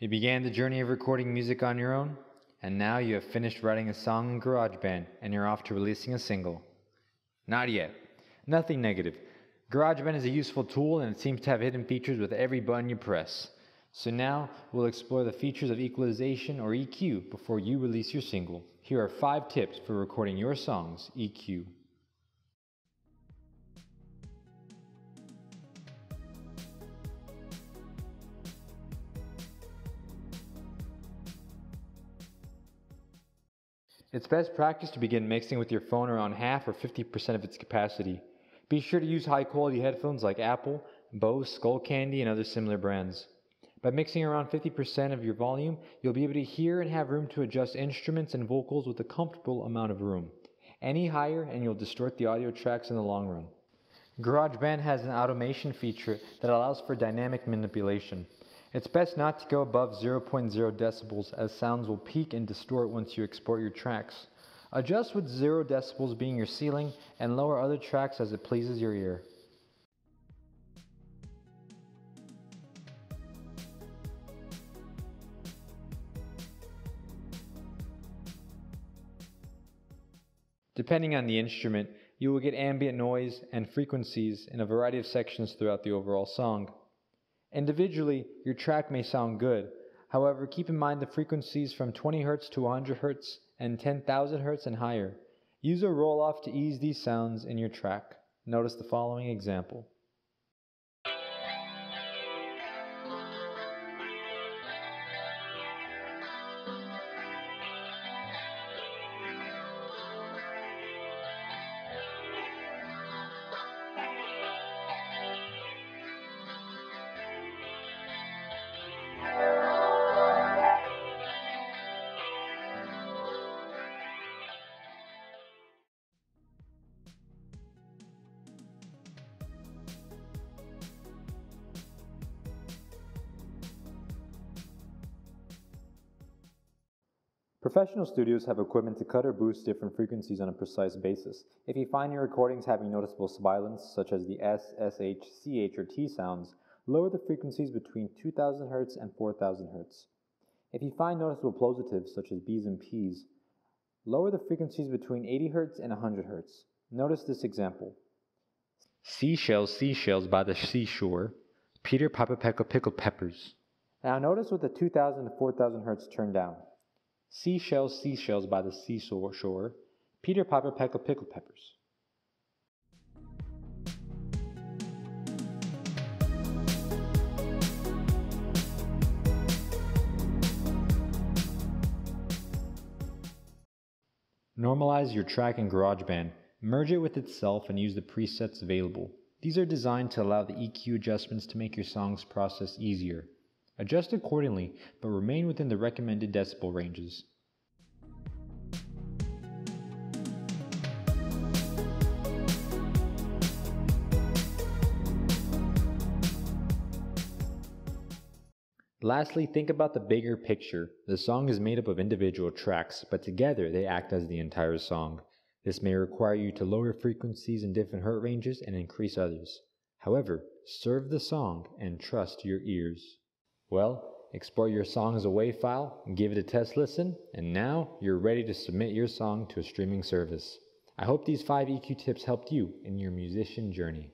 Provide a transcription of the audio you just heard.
You began the journey of recording music on your own, and now you have finished writing a song in GarageBand and you're off to releasing a single. Not yet. Nothing negative. GarageBand is a useful tool and it seems to have hidden features with every button you press. So now we'll explore the features of equalization or EQ before you release your single. Here are five tips for recording your song's EQ. It's best practice to begin mixing with your phone around half or 50% of its capacity. Be sure to use high quality headphones like Apple, Bose, Skullcandy, and other similar brands. By mixing around 50% of your volume, you'll be able to hear and have room to adjust instruments and vocals with a comfortable amount of room. Any higher and you'll distort the audio tracks in the long run. GarageBand has an automation feature that allows for dynamic manipulation. It's best not to go above 0.0 decibels as sounds will peak and distort once you export your tracks. Adjust with 0 decibels being your ceiling and lower other tracks as it pleases your ear. Depending on the instrument, you will get ambient noise and frequencies in a variety of sections throughout the overall song. Individually, your track may sound good. However, keep in mind the frequencies from 20 Hz to 100 Hz and 10,000 Hz and higher. Use a roll off to ease these sounds in your track. Notice the following example. Professional studios have equipment to cut or boost different frequencies on a precise basis. If you find your recordings having noticeable sibilance, such as the S, SH, CH, or T sounds, lower the frequencies between 2000 Hz and 4000 Hz. If you find noticeable plositives, such as B's and P's, lower the frequencies between 80 Hz and 100 Hz. Notice this example. Seashells, seashells by the seashore. Peter Piper Peckle pickled peppers. Now notice with the 2000 to 4000 Hz turned down. Seashells, seashells by the seashore. Peter Piper Peckle pickle peppers. Normalize your track in GarageBand. Merge it with itself and use the presets available. These are designed to allow the EQ adjustments to make your song's process easier. Adjust accordingly, but remain within the recommended decibel ranges. Lastly, think about the bigger picture. The song is made up of individual tracks, but together they act as the entire song. This may require you to lower frequencies in different hertz ranges and increase others. However, serve the song and trust your ears. Well, export your song as a WAV file, give it a test listen, and now you're ready to submit your song to a streaming service. I hope these 5 EQ tips helped you in your musician journey.